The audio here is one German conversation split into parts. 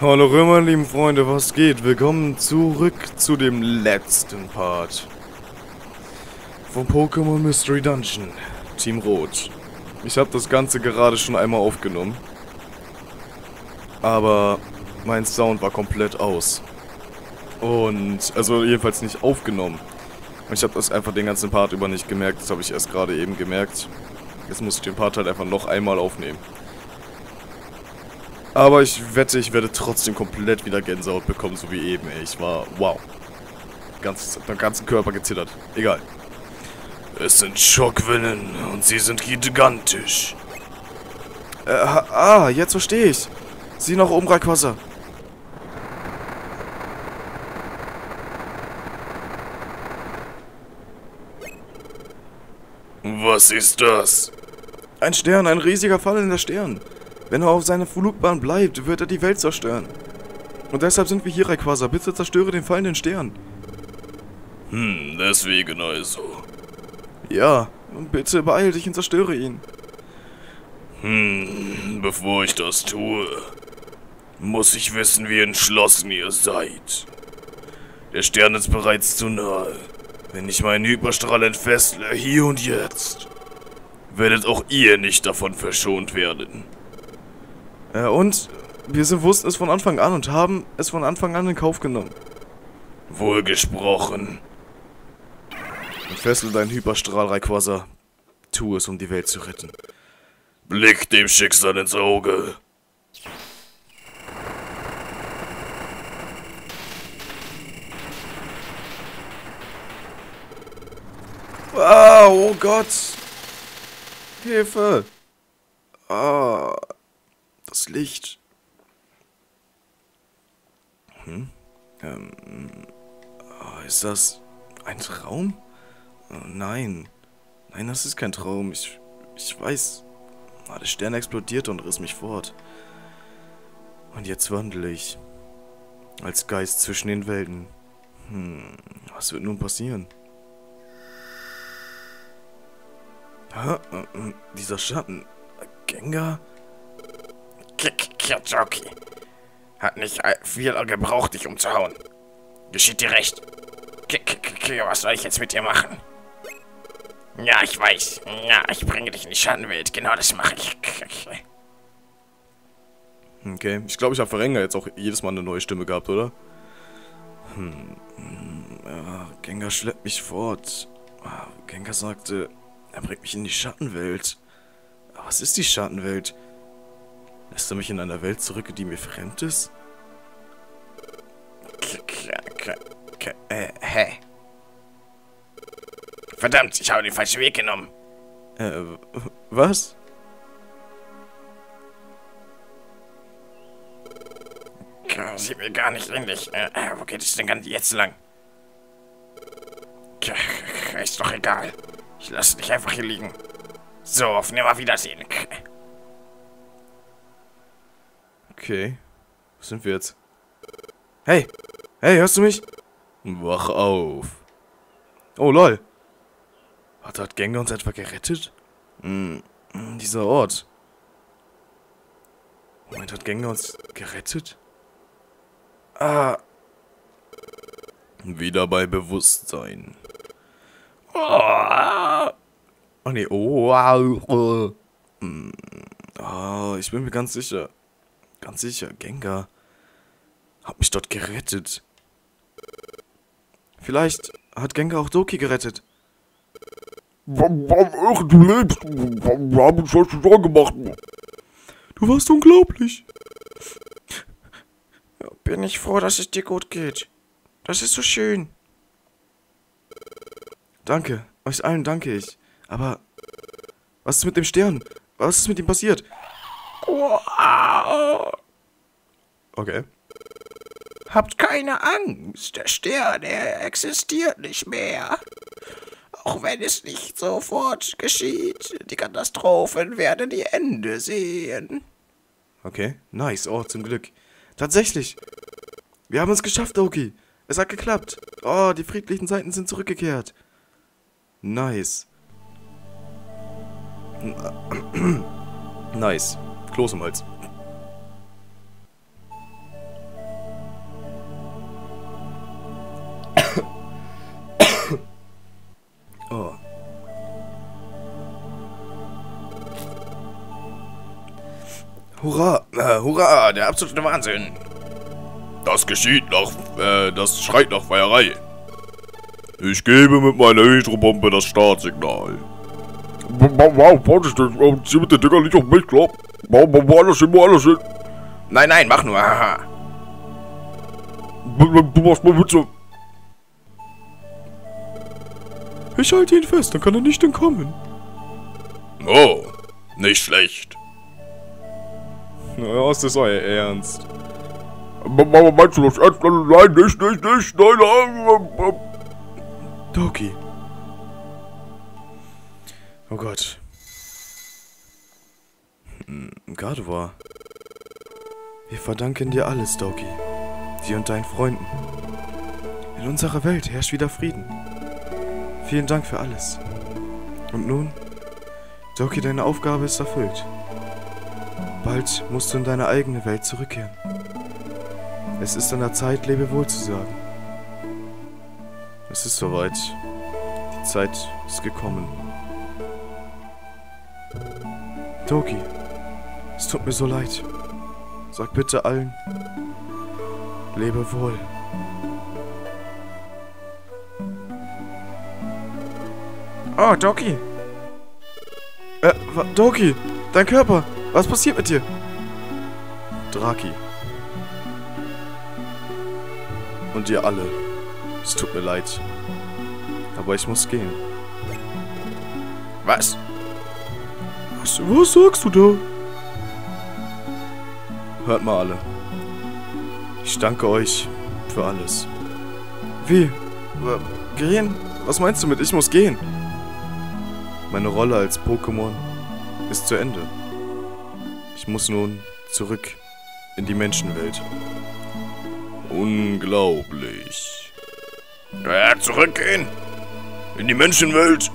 Hallo meine lieben Freunde, was geht? Willkommen zurück zu dem letzten Part von Pokémon Mystery Dungeon, Team Rot. Ich habe das Ganze gerade schon einmal aufgenommen, aber mein Sound war komplett aus. Und, also jedenfalls nicht aufgenommen. Ich habe das einfach den ganzen Part über nicht gemerkt, das habe ich erst gerade eben gemerkt. Jetzt muss ich den Part halt einfach noch einmal aufnehmen. Aber ich wette, ich werde trotzdem komplett wieder Gänsehaut bekommen, so wie eben. Ich war, wow. Ganz, mein ganzen Körper gezittert. Egal. Es sind Schockwellen und sie sind gigantisch. Äh, ah, jetzt verstehe ich. Sieh noch oben, Rayquaza. Was ist das? Ein Stern, ein riesiger fallender Stern. Wenn er auf seiner Flugbahn bleibt, wird er die Welt zerstören. Und deshalb sind wir hier, Rayquaza. Bitte zerstöre den fallenden Stern. Hm, deswegen also. Ja, und bitte beeil dich und zerstöre ihn. Hm, bevor ich das tue, muss ich wissen, wie entschlossen ihr seid. Der Stern ist bereits zu nahe. Wenn ich meinen Hyperstrahl entfessle, hier und jetzt, werdet auch ihr nicht davon verschont werden. Äh, und wir sind, wussten es von Anfang an und haben es von Anfang an in Kauf genommen. Wohlgesprochen. Entfessel deinen Hyperstrahl, Rayquaza. Tu es, um die Welt zu retten. Blick dem Schicksal ins Auge. Ah, oh Gott. Hilfe. Ah, das Licht. Hm? Ähm, oh, ist das ein Traum? Oh, nein. Nein, das ist kein Traum. Ich, ich weiß. Ah, der Stern explodierte und riss mich fort. Und jetzt wandle ich. Als Geist zwischen den Welten. Hm, was wird nun passieren? Hä? Äh, dieser Schatten. Gengar? Kirchoki. Hat nicht viel gebraucht, dich umzuhauen. Geschieht dir recht. K was soll ich jetzt mit dir machen? Ja, ich weiß. Ja, ich bringe dich in die Schattenwelt. Genau das mache ich. Okay, ich glaube, ich habe Ferenga jetzt auch jedes Mal eine neue Stimme gehabt, oder? Hm, ja, Gengar schleppt mich fort. Ah, Gengar sagte, er bringt mich in die Schattenwelt. Was ist die Schattenwelt? Lässt er mich in einer Welt zurück, die mir fremd ist? Äh, hä? Verdammt, ich habe den falschen Weg genommen. Äh, was? Sieht mir gar nicht ähnlich. Äh, wo geht es denn ganz jetzt lang? Ist doch egal. Ich lasse dich einfach hier liegen. So, auf Nimmerwiedersehen. Okay. Wo sind wir jetzt? Hey! Hey, hörst du mich? Wach auf. Oh, lol. Hat, hat Gengar uns etwa gerettet? Hm, dieser Ort. Moment, hat Gengar uns gerettet? Ah. Wieder bei Bewusstsein. Oh, oh nee, oh, wow. Oh. oh, ich bin mir ganz sicher. Ganz sicher, Gengar hat mich dort gerettet. Vielleicht hat Gengar auch Doki gerettet. Warum, warum du lebst? Warum haben uns solche Sorgen gemacht? Du warst unglaublich. Bin ich froh, dass es dir gut geht. Das ist so schön. Danke. Euch allen danke ich. Aber was ist mit dem Stern? Was ist mit ihm passiert? Okay. Habt keine Angst. Der Stern, er existiert nicht mehr. Auch wenn es nicht sofort geschieht. Die Katastrophen werden die Ende sehen. Okay, nice. Oh, zum Glück. Tatsächlich. Wir haben es geschafft, Doki. Es hat geklappt. Oh, die friedlichen Seiten sind zurückgekehrt. Nice. nice. Kloß im Hals. Oh. Hurra, äh, hurra, der absolute Wahnsinn. Das geschieht nach, äh, das schreit nach Feierei. Ich gebe mit meiner Hydropumpe das Startsignal. Wow, warte, ich äh, zieh mit den Dinger nicht auf mich, glaub. Wo alles hin, wo alles hin? Nein, nein, mach nur, haha. Du machst mal Witze. Ich halte ihn fest, dann kann er nicht entkommen. Oh, nicht schlecht. Na, ist das euer Ernst? Mama, meinst du das ernst? Nein, nicht, nicht, nicht, nein, nein. Doki. Oh Gott. Hm, Gardevoir. Wir verdanken dir alles, Doki. Dir und deinen Freunden. In unserer Welt herrscht wieder Frieden. Vielen Dank für alles. Und nun, Doki, deine Aufgabe ist erfüllt. Bald musst du in deine eigene Welt zurückkehren. Es ist an der Zeit, Lebewohl zu sagen. Es ist soweit. Die Zeit ist gekommen. Toki, es tut mir so leid. Sag bitte allen, lebe wohl. Oh, Doki. Äh, Doki, dein Körper. Was passiert mit dir? Draki. Und ihr alle. Es tut mir leid. Aber ich muss gehen. Was? Was, was sagst du da? Hört mal alle. Ich danke euch für alles. Wie? Wa- Gehen? Was meinst du mit ich muss gehen? Meine Rolle als Pokémon ist zu Ende. Ich muss nun zurück in die Menschenwelt. Unglaublich. Ja, zurückgehen. In die Menschenwelt.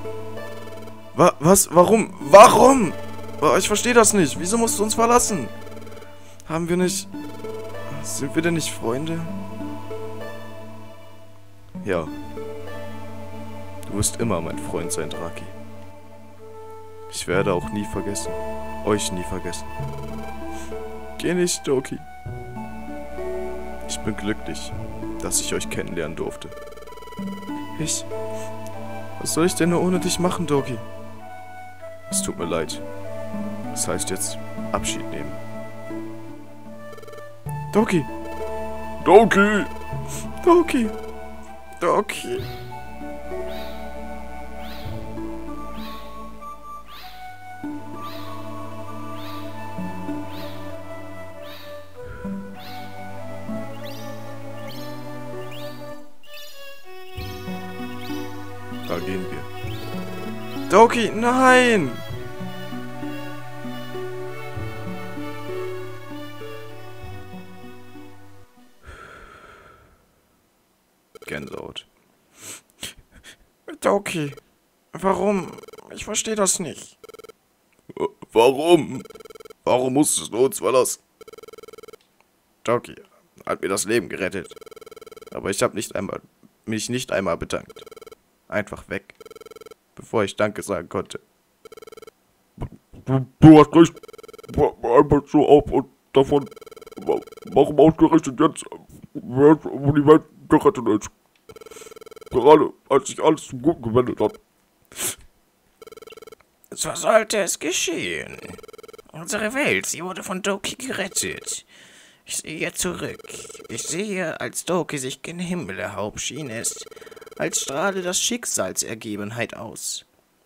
Wa was? Warum? Warum? Wa- Ich verstehe das nicht. Wieso musst du uns verlassen? Haben wir nicht... Sind wir denn nicht Freunde? Ja. Du wirst immer mein Freund sein, Draki. Ich werde auch nie vergessen. Euch nie vergessen. Geh nicht, Doki. Ich bin glücklich, dass ich euch kennenlernen durfte. Ich... Was soll ich denn nur ohne dich machen, Doki? Es tut mir leid. Das heißt jetzt Abschied nehmen. Doki! Doki. Doki! Doki! Da gehen wir. Doki, nein! Gänsehaut. Doki, warum? Ich verstehe das nicht. Warum? Warum musstest du uns verlassen? Doki hat mir das Leben gerettet. Aber ich habe nicht einmal mich nicht einmal bedankt. Einfach weg. Bevor ich Danke sagen konnte. Du, du hast recht. Einfach so auf und davon. wa- Warum ausgerechnet jetzt? Wo die Welt gerettet ist. Gerade als sich alles zum Guten gewendet hat. So sollte es geschehen. Unsere Welt, sie wurde von Doki gerettet. Ich sehe zurück. Ich sehe, als Doki sich gen Himmel erhob, schien es, als strahle das Schicksalsergebenheit aus.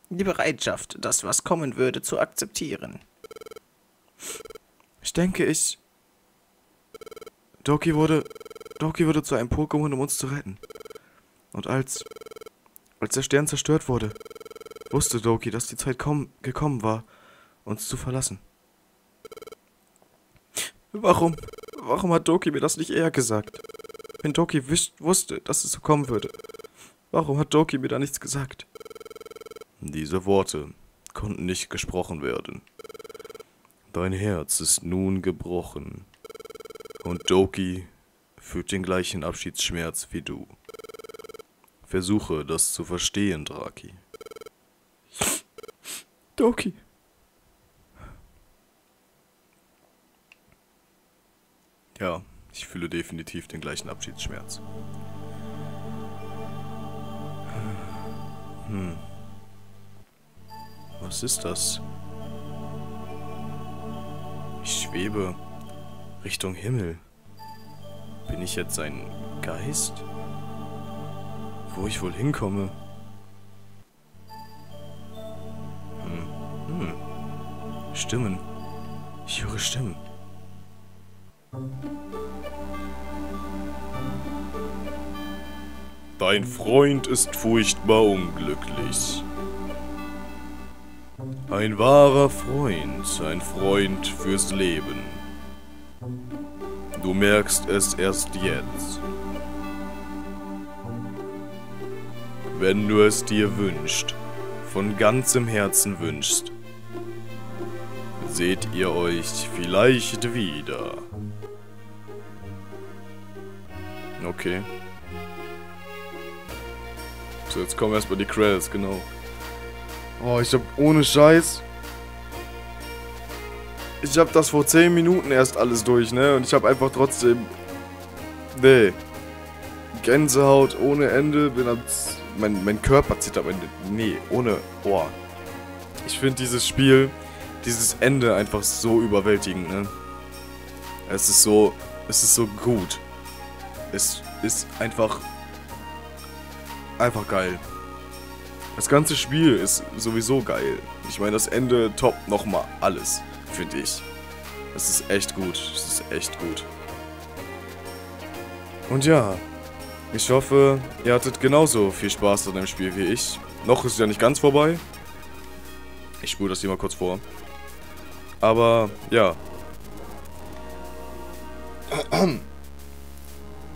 Die Bereitschaft, das, was kommen würde, zu akzeptieren. Ich denke, ich. Doki wurde. Doki wurde zu einem Pokémon, um uns zu retten. Und als. Als der Stern zerstört wurde, wusste Doki, dass die Zeit komm, gekommen war, uns zu verlassen. Warum? Warum hat Doki mir das nicht eher gesagt? Wenn Doki wusste, dass es so kommen würde. Warum hat Doki mir da nichts gesagt? Diese Worte konnten nicht gesprochen werden. Dein Herz ist nun gebrochen. Und Doki fühlt den gleichen Abschiedsschmerz wie du. Versuche das zu verstehen, Draki. Doki. Ja, ich fühle definitiv den gleichen Abschiedsschmerz. Hm. Was ist das? Ich schwebe Richtung Himmel. Bin ich jetzt ein Geist? Wo ich wohl hinkomme? Hm. Hm. Stimmen. Ich höre Stimmen. Dein Freund ist furchtbar unglücklich. Ein wahrer Freund, ein Freund fürs Leben. Du merkst es erst jetzt. Wenn du es dir wünschst, von ganzem Herzen wünschst, seht ihr euch vielleicht wieder. Okay. So, jetzt kommen erstmal die Credits, genau. Oh, ich hab ohne Scheiß. Ich hab das vor 10 Minuten erst alles durch, ne? Und ich hab einfach trotzdem. Nee. Gänsehaut ohne Ende. Bin am. Mein, mein Körper am Ende. Nee, ohne. Boah. Ich finde dieses Spiel, dieses Ende einfach so überwältigend, ne? Es ist so. Es ist so gut. Es ist einfach. Einfach geil. Das ganze Spiel ist sowieso geil. Ich meine, das Ende toppt nochmal alles, finde ich. Es ist echt gut. Es ist echt gut. Und ja, ich hoffe, ihr hattet genauso viel Spaß an dem Spiel wie ich. Noch ist es ja nicht ganz vorbei. Ich spule das hier mal kurz vor. Aber, ja.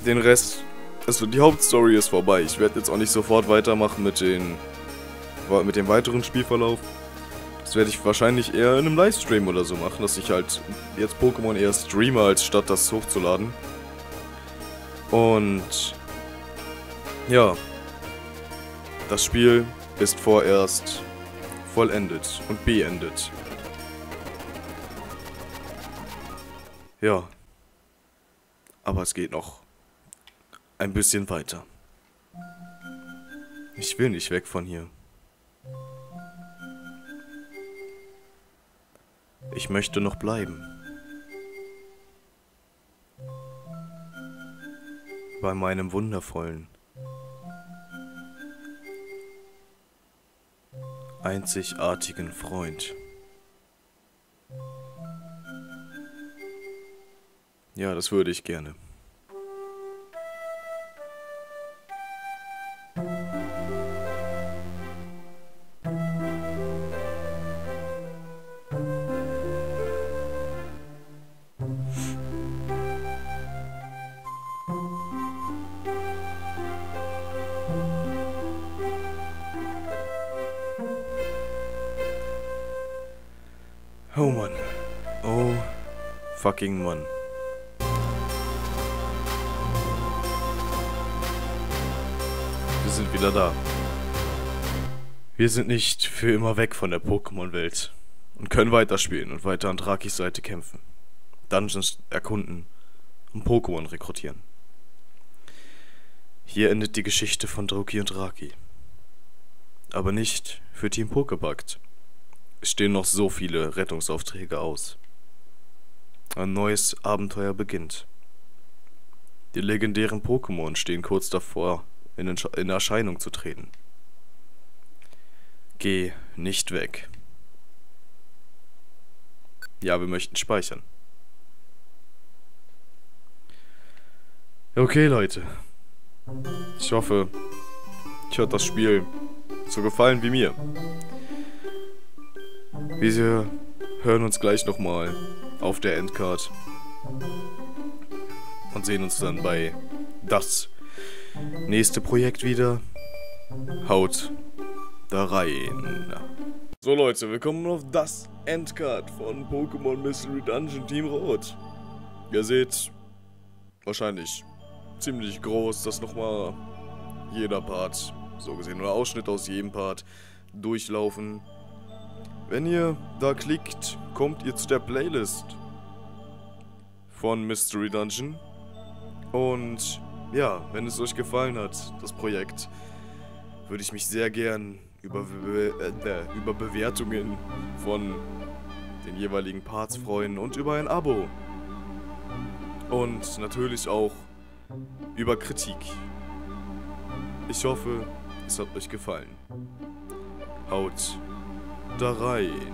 Den Rest, also die Hauptstory ist vorbei. Ich werde jetzt auch nicht sofort weitermachen mit den mit dem weiteren Spielverlauf. Das werde ich wahrscheinlich eher in einem Livestream oder so machen, dass ich halt jetzt Pokémon eher streame, als statt das hochzuladen. Und ja, das Spiel ist vorerst vollendet und beendet. Ja, aber es geht noch ein bisschen weiter. Ich will nicht weg von hier. Ich möchte noch bleiben. Bei meinem wundervollen, einzigartigen Freund. Ja, das würde ich gerne. Fucking Mann. Wir sind wieder da. Wir sind nicht für immer weg von der Pokémon-Welt und können weiterspielen und weiter an Drakis Seite kämpfen, Dungeons erkunden und Pokémon rekrutieren. Hier endet die Geschichte von Droki und Draki. Aber nicht für Team Pokepakt. Es stehen noch so viele Rettungsaufträge aus. Ein neues Abenteuer beginnt. Die legendären Pokémon stehen kurz davor, in, in Erscheinung zu treten. Geh nicht weg. Ja, wir möchten speichern. Okay, Leute. Ich hoffe, euch hat das Spiel so gefallen wie mir. Wir hören uns gleich nochmal auf der Endcard. Und sehen uns dann bei das nächste Projekt wieder. Haut da rein. So Leute, willkommen auf das Endcard von Pokémon Mystery Dungeon Team Rot. Ihr seht wahrscheinlich ziemlich groß, dass nochmal jeder Part, so gesehen, oder Ausschnitt aus jedem Part durchlaufen. Wenn ihr da klickt, kommt ihr zu der Playlist von Mystery Dungeon. Und ja, wenn es euch gefallen hat, das Projekt, würde ich mich sehr gern über, Be äh, über Bewertungen von den jeweiligen Parts freuen und über ein Abo. Und natürlich auch über Kritik. Ich hoffe, es hat euch gefallen. Haut da rein.